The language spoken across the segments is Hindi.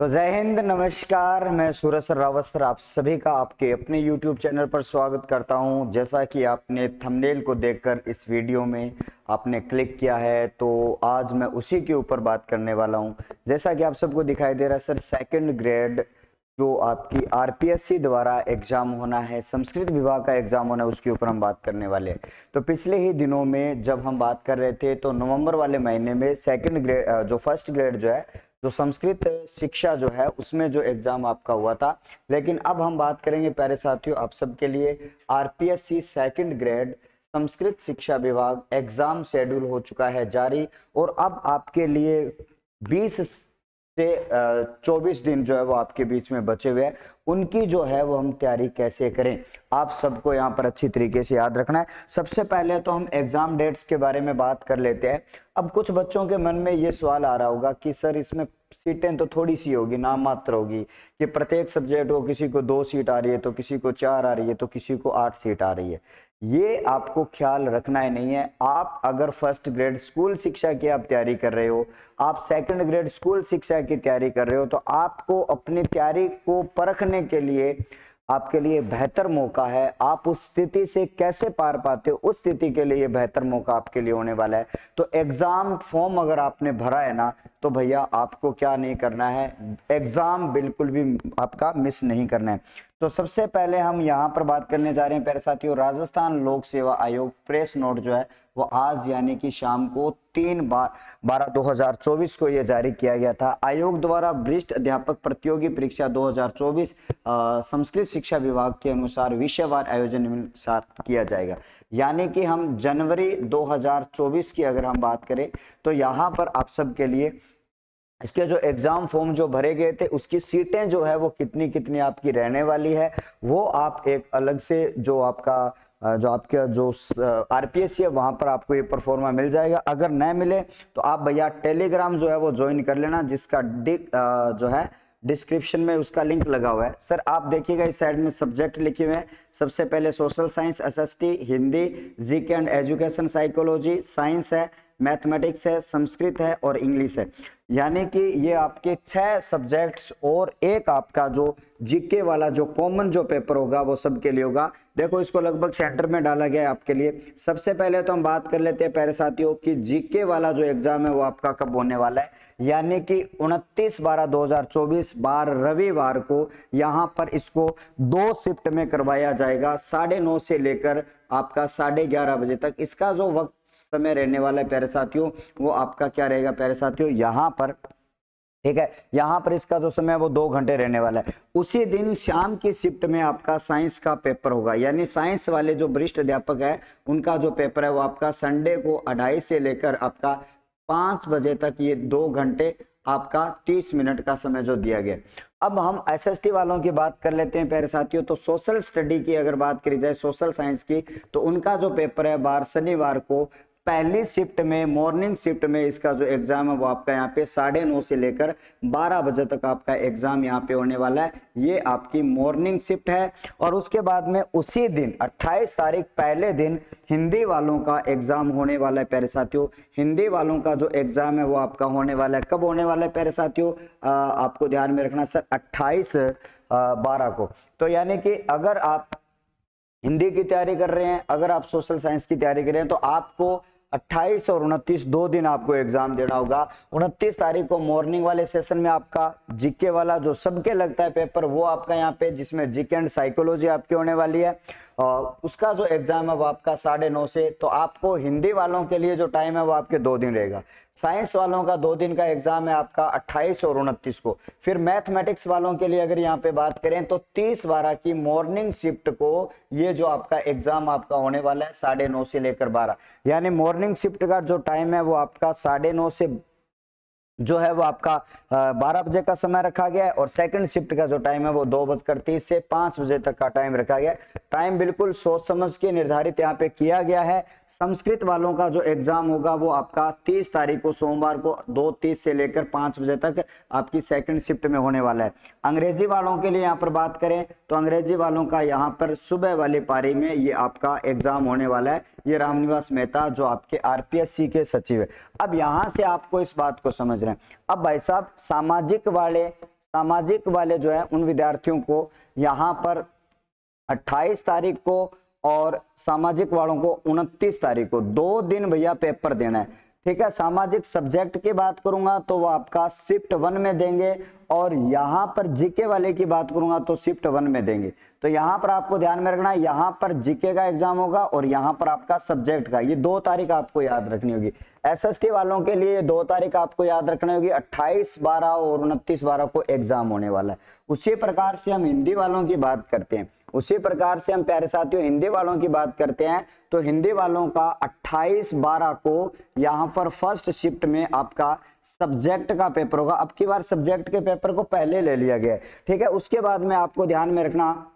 तो जय हिंद, नमस्कार। मैं सूरज सर रावत सर आप सभी का आपके अपने YouTube चैनल पर स्वागत करता हूँ। जैसा कि आपने थंबनेल को देखकर इस वीडियो में आपने क्लिक किया है तो आज मैं उसी के ऊपर बात करने वाला हूँ। जैसा कि आप सबको दिखाई दे रहा है, सर सेकंड ग्रेड जो आपकी आरपीएससी द्वारा एग्ज़ाम होना है, संस्कृत विभाग का एग्ज़ाम होना है, उसके ऊपर हम बात करने वाले हैं। तो पिछले ही दिनों में जब हम बात कर रहे थे तो नवंबर वाले महीने में सेकंड ग्रेड जो फ़र्स्ट ग्रेड जो है जो संस्कृत शिक्षा जो है, उसमें जो एग्ज़ाम आपका हुआ था। लेकिन अब हम बात करेंगे प्यारे साथियों, आप सबके लिए आरपीएससी सेकंड ग्रेड संस्कृत शिक्षा विभाग एग्ज़ाम शेड्यूल हो चुका है जारी। और अब आपके लिए 20 से 24 दिन जो है वो आपके बीच में बचे हुए हैं। उनकी जो है वो हम तैयारी कैसे करें, आप सबको यहाँ पर अच्छी तरीके से याद रखना है। सबसे पहले तो हम एग्ज़ाम डेट्स के बारे में बात कर लेते हैं। अब कुछ बच्चों के मन में ये सवाल आ रहा होगा कि, सर, इसमें सीटें तो थोड़ी सी होगी, नाम मात्र होगी कि प्रत्येक सब्जेक्ट को किसी को दो सीट आ रही है तो किसी को चार आ रही है तो किसी को आठ सीट आ रही है। ये आपको ख्याल रखना ही नहीं है। आप अगर फ़र्स्ट ग्रेड स्कूल शिक्षा की आप तैयारी कर रहे हो, आप सेकंड ग्रेड स्कूल शिक्षा की तैयारी कर रहे हो तो आपको अपनी तैयारी को परखने के लिए आपके लिए बेहतर मौका है। आप उस स्थिति से कैसे पार पाते हो, उस स्थिति के लिए बेहतर मौका आपके लिए होने वाला है। तो एग्ज़ाम फॉर्म अगर आपने भरा है ना तो भैया आपको क्या नहीं करना है एग्ज़ाम बिल्कुल भी आपका मिस नहीं करना है। तो सबसे पहले हम यहाँ पर बात करने जा रहे हैं, प्यारे साथियों, राजस्थान लोक सेवा आयोग प्रेस नोट जो है, वो आज यानी कि शाम को तीन बार बारह दो हज़ार चौबीस को ये जारी किया गया था। आयोग द्वारा वरिष्ठ अध्यापक प्रतियोगी परीक्षा 2024 संस्कृत शिक्षा विभाग के अनुसार विषयवार आयोजन अनुसार किया जाएगा। यानी कि हम जनवरी 2024 की अगर हम बात करें तो यहाँ पर आप सबके लिए इसके जो एग्ज़ाम फॉर्म जो भरे गए थे, उसकी सीटें जो है वो कितनी कितनी आपकी रहने वाली है, वो आप एक अलग से जो आपका जो आपके जो आरपीएस है, वहाँ पर आपको ये परफॉर्मा मिल जाएगा। अगर न मिले तो आप भैया टेलीग्राम जो है वो ज्वाइन कर लेना, जिसका जो है डिस्क्रिप्शन में उसका लिंक लगा हुआ है। सर, आप देखिएगा इस साइड में सब्जेक्ट लिखे हुए हैं। सबसे पहले social science, SST, Hindi, GK and education psychology, science है मैथमेटिक्स है, संस्कृत है और इंग्लिश है। यानी कि ये आपके छह सब्जेक्ट्स और एक आपका जो जीके वाला जो कॉमन जो पेपर होगा, वो सबके लिए होगा। देखो, इसको लगभग सेंटर में डाला गया है आपके लिए। सबसे पहले तो हम बात कर लेते हैं प्यारे साथियों कि जीके वाला जो एग्ज़ाम है, वो आपका कब होने वाला है? यानी कि 29 बारह 2024 बार रविवार को यहाँ पर इसको दो शिफ्ट में करवाया जाएगा, साढ़े नौ से लेकर आपका साढ़े ग्यारह बजे तक। इसका जो वक्त समय रहने वाला है, प्यारे साथियों। वो आपका क्या रहेगा, प्यारे साथियों? यहाँ पर, ठीक है? यहाँ पर इसका जो समय है, वो दो घंटे रहने वाला है। उसी दिन शाम की शिफ्ट में आपका साइंस का पेपर होगा। यानी साइंस वाले जो वरिष्ठ अध्यापक है, उनका जो पेपर है, वो आपका संडे को अढ़ाई से लेकर आपका पाँच बजे तक ये दो घंटे आपका तीस मिनट का समय जो दिया गया। अब हम एसएसटी वालों की बात कर लेते हैं, प्यारे साथियों। तो सोशल स्टडी की अगर बात करी जाए सोशल साइंस की तो उनका जो पेपर है बार शनिवार को पहली शिफ्ट में, मॉर्निंग शिफ्ट में इसका जो एग्ज़ाम है वो आपका यहाँ पे साढ़े नौ से लेकर बारह बजे तक आपका एग्ज़ाम यहाँ पे होने वाला है। ये आपकी मॉर्निंग शिफ्ट है और उसके बाद में उसी दिन 28 तारीख पहले दिन हिंदी वालों का एग्ज़ाम होने वाला है प्यारे साथियों। हिंदी वालों का जो एग्ज़ाम है वो आपका होने वाला है। कब होने वाला है प्यारे साथियों? आपको ध्यान में रखना सर, अट्ठाईस बारह को। तो यानी कि अगर आप हिंदी की तैयारी कर रहे हैं, अगर आप सोशल साइंस की तैयारी कर रहे हैं तो आपको 28 और 29 दो दिन आपको एग्ज़ाम देना होगा। 29 तारीख को मॉर्निंग वाले सेशन में आपका जीके वाला जो सबके लगता है पेपर वो आपका यहाँ पे, जिसमें जीके एंड साइकोलॉजी आपकी होने वाली है। और उसका जो एग्ज़ाम है वो आपका साढ़े नौ से तो आपको हिंदी वालों के लिए जो टाइम है वो आपके दो दिन रहेगा। साइंस वालों का दो दिन का एग्ज़ाम है आपका 28 और उनतीस को। फिर मैथमेटिक्स वालों के लिए अगर यहाँ पे बात करें तो 30 बारह की मॉर्निंग शिफ्ट को ये जो आपका एग्ज़ाम आपका होने वाला है साढ़े नौ से लेकर बारह। यानी मॉर्निंग शिफ्ट का जो टाइम है वो आपका साढ़े नौ से जो है वो आपका बारह बजे का समय रखा गया है और सेकंड शिफ्ट का जो टाइम है वो दो बजकर तीस से पाँच बजे तक का टाइम रखा गया है। टाइम बिल्कुल सोच समझ के निर्धारित यहाँ पे किया गया है। संस्कृत वालों का जो एग्ज़ाम होगा वो आपका तीस तारीख को सोमवार को दो तीस से लेकर पाँच बजे तक आपकी सेकंड शिफ्ट में होने वाला है। अंग्रेज़ी वालों के लिए यहाँ पर बात करें तो अंग्रेज़ी वालों का यहाँ पर सुबह वाली पारी में ये आपका एग्ज़ाम होने वाला है। ये रामनिवास मेहता जो आपके आरपीएससी के सचिव है। अब यहाँ से आपको इस बात को समझ रहे हैं। अब भाई साहब, सामाजिक वाले सामाजिक वाले जो है, उन विद्यार्थियों को यहाँ पर 28 तारीख को और सामाजिक वालों को 29 तारीख को दो दिन भैया पेपर देना है। ठीक है, सामाजिक सब्जेक्ट की बात करूँगा तो वो आपका शिफ्ट वन में देंगे और यहाँ पर जीके वाले की बात करूँगा तो शिफ्ट वन में देंगे। तो यहाँ पर आपको ध्यान में रखना यहाँ पर जीके का एग्ज़ाम होगा और यहाँ पर आपका सब्जेक्ट का। ये दो तारीख आपको याद रखनी होगी। एसएसटी वालों के लिए दो तारीख आपको याद रखनी होगी 28 बारह और उनतीस बारह को एग्ज़ाम होने वाला है। उसी प्रकार से हम हिंदी वालों की बात करते हैं। उसी प्रकार से हम प्यारे साथियों, हिंदी वालों की बात करते हैं। तो हिंदी वालों का 28 बारह को यहाँ पर फ़र्स्ट शिफ्ट में आपका सब्जेक्ट का पेपर होगा। अब की बार सब्जेक्ट के पेपर को पहले ले लिया गया है। ठीक है, उसके बाद में आपको ध्यान में रखना,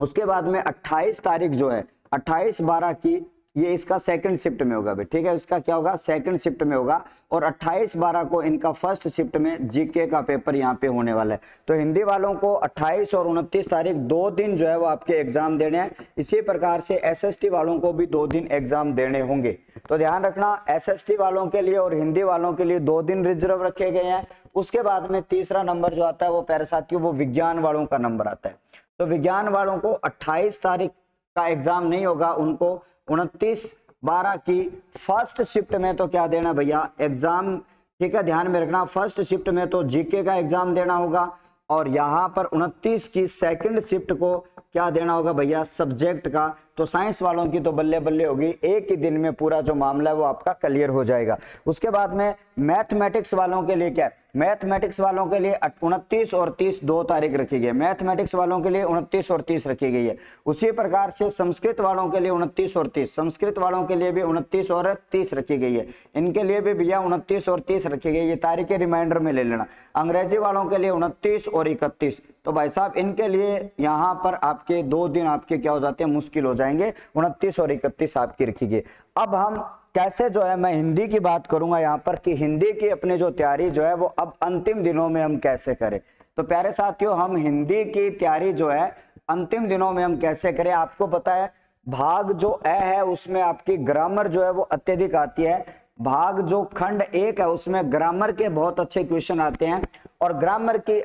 उसके बाद में 28 तारीख जो है 28 बारह की ये इसका सेकंड शिफ्ट में होगा ठीक है? इसका क्या होगा? सेकंड शिफ्ट में होगा और 28 बारह को इनका फ़र्स्ट शिफ्ट में जीके का पेपर यहाँ पे होने वाला है। तो हिंदी वालों को 28 और 29 तारीख दो दिन जो है वो आपके एग्ज़ाम देने हैं। इसी प्रकार से एसएसटी वालों को भी दो दिन एग्ज़ाम देने होंगे। तो ध्यान रखना एसएसटी वालों के लिए और हिंदी वालों के लिए दो दिन रिज़र्व रखे गए हैं। उसके बाद में तीसरा नंबर जो आता है वो पैरा साथियों, वो विज्ञान वालों का नंबर आता है। तो विज्ञान वालों को अट्ठाईस तारीख का एग्ज़ाम नहीं होगा, उनको उनतीस बारह की फ़र्स्ट शिफ्ट में तो क्या देना भैया? एग्ज़ाम, ठीक है, ध्यान में रखना, फ़र्स्ट शिफ्ट में तो जीके का एग्ज़ाम देना होगा और यहाँ पर उनतीस की सेकंड शिफ्ट को क्या देना होगा भैया? सब्जेक्ट का तो साइंस वालों की तो बल्ले बल्ले होगी। एक ही दिन में पूरा जो मामला है वो आपका क्लियर हो जाएगा। उसके बाद में मैथमेटिक्स वालों के लिए क्या है? मैथमेटिक्स वालों के लिए उनतीस और तीस दो तारीख रखी गई है। मैथमेटिक्स वालों के लिए उनतीस और तीस रखी गई है। उसी प्रकार से संस्कृत वालों के लिए उनतीस और तीस, संस्कृत वालों के लिए भी उनतीस और तीस रखी गई है। इनके लिए भी भैया उनतीस और तीस रखी गई है। तारीखें रिमाइंडर में ले लेना। अंग्रेज़ी वालों के लिए उनतीस और इकतीस। तो भाई साहब, इनके लिए यहाँ पर आपके दो दिन आपके क्या हो जाते हैं? मुश्किल हो। जाएँगे, उनतीस और इकतीस आपकी रखी गई। अब हम कैसे जो है, मैं हिंदी की बात करूँगा यहाँ पर कि हिंदी की अपनी जो तैयारी जो है, वो अब अंतिम दिनों में हम कैसे करें? तो प्यारे साथियों, हम हिंदी की तैयारी जो है, अंतिम दिनों में हम कैसे करें? आपको पता है, भाग जो ए है, उसमें आपकी ग्रामर जो है, वो अत्यधिक आती है। भाग जो खंड एक है, उसमें ग्रामर के बहुत अच्छे क्वेश्चन आते हैं। और ग्रामर की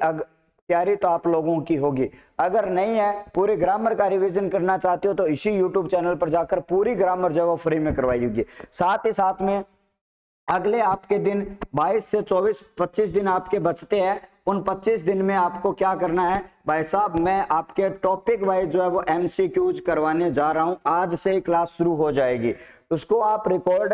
तैयारी तो आप लोगों की होगी। अगर नहीं है, पूरे ग्रामर का रिवीजन करना चाहते हो तो इसी यूट्यूब चैनल पर जाकर पूरी ग्रामर जो है फ्री में करवाई होगी। साथ ही साथ में अगले आपके दिन 22 से 24 25 दिन आपके बचते हैं। उन 25 दिन में आपको क्या करना है? भाई साहब, मैं आपके टॉपिक वाइज जो है वो एमसीक्यूज करवाने जा रहा हूँ। आज से क्लास शुरू हो जाएगी। उसको आप रिकॉर्ड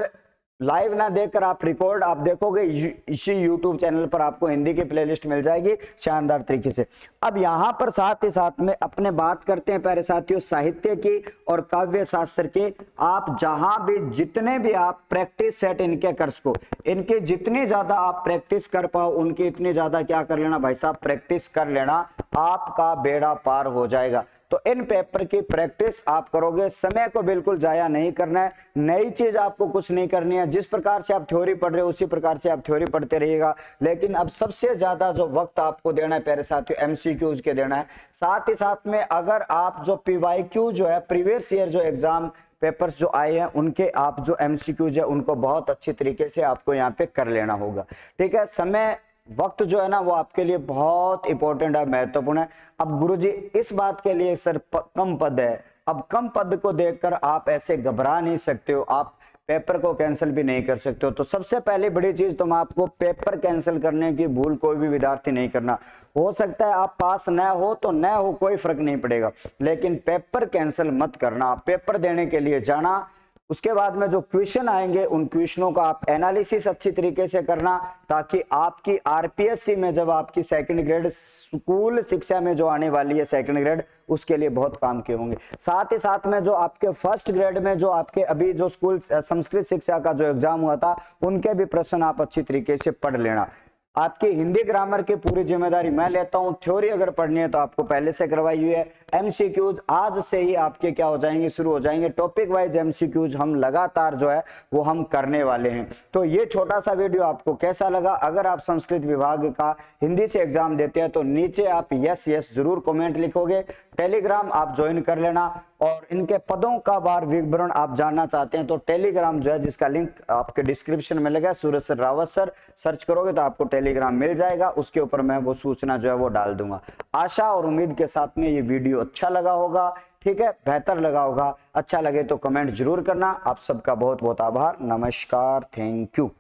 लाइव ना देखकर आप रिकॉर्ड आप देखोगे इसी यूट्यूब चैनल पर आपको हिंदी की प्लेलिस्ट मिल जाएगी, शानदार तरीके से। अब यहाँ पर साथ ही साथ में अपने बात करते हैं प्यारे साथियों, साहित्य की और काव्य शास्त्र की। आप जहाँ भी, जितने भी आप प्रैक्टिस सेट इनके कर सको इनकी जितनी ज़्यादा आप प्रैक्टिस कर पाओ, उनकी इतनी ज़्यादा क्या कर लेना भाई साहब प्रैक्टिस कर लेना, आपका बेड़ा पार हो जाएगा। तो इन पेपर की प्रैक्टिस आप करोगे। समय को बिल्कुल जाया नहीं करना है। नई चीज़ आपको कुछ नहीं करनी है। जिस प्रकार से आप थ्योरी पढ़ रहे हो, उसी प्रकार से आप थ्योरी पढ़ते रहिएगा। लेकिन अब सबसे ज़्यादा जो वक्त आपको देना है, प्यारे साथियों एमसीक्यूज के देना है। साथ ही साथ में अगर आप जो पीवाईक्यू जो है प्रीवियस ईयर जो एग्ज़ाम पेपर्स जो आए हैं, उनके आप जो एमसीक्यूज है, उनको बहुत अच्छी तरीके से आपको यहाँ पे कर लेना होगा। ठीक है? समय वक्त जो है ना वो आपके लिए बहुत इंपॉर्टेंट है महत्वपूर्ण है। अब गुरुजी इस बात के लिए सर प, कम पद है। अब कम पद को देखकर आप ऐसे घबरा नहीं सकते हो। आप पेपर को कैंसिल भी नहीं कर सकते हो। तो सबसे पहले बड़ी चीज़ तुम आपको पेपर कैंसिल करने की भूल कोई भी विद्यार्थी नहीं करना। हो सकता है आप पास न हो तो न हो कोई फ़र्क नहीं पड़ेगा। लेकिन पेपर कैंसिल मत करना। पेपर देने के लिए जाना। उसके बाद में जो क्वेश्चन आएँगे, उन क्वेश्चनों का आप एनालिसिस अच्छी तरीके से करना ताकि आपकी आरपीएससी में जब आपकी सेकंड ग्रेड स्कूल शिक्षा में जो आने वाली है सेकंड ग्रेड उसके लिए बहुत काम के होंगे। साथ ही साथ में जो आपके फ़र्स्ट ग्रेड में जो आपके अभी जो स्कूल संस्कृत शिक्षा का जो एग्ज़ाम हुआ था, उनके भी प्रश्न आप अच्छी तरीके से पढ़ लेना। आपकी हिंदी ग्रामर की पूरी ज़िम्मेदारी मैं लेता हूँ। थ्योरी अगर पढ़नी है तो आपको पहले से करवाई हुई है। एमसीक्यूज आज से ही आपके क्या हो जाएँगे? शुरू हो जाएँगे। टॉपिक वाइज एमसीक्यूज हम लगातार जो है, वो हम करने वाले हैं। तो ये छोटा सा वीडियो आपको कैसा लगा? अगर आप संस्कृत विभाग का हिंदी से एग्ज़ाम देते हैं तो नीचे आप यस यस ज़रूर कॉमेंट लिखोगे। टेलीग्राम आप ज्वाइन कर लेना। और इनके पदों का बार विवरण आप जानना चाहते हैं तो टेलीग्राम जो है, जिसका लिंक आपके डिस्क्रिप्शन में लगा Suraj sir, Rawat sir search करोगे तो आपको टेलीग्राम मिल जाएगा। उसके ऊपर मैं वो सूचना जो है, वो डाल दूँगा। आशा और उम्मीद के साथ में ये वीडियो अच्छा लगा होगा, ठीक है? बेहतर लगा होगा अच्छा लगे तो कमेंट ज़रूर करना। आप सबका बहुत बहुत आभार, नमस्कार थैंक यू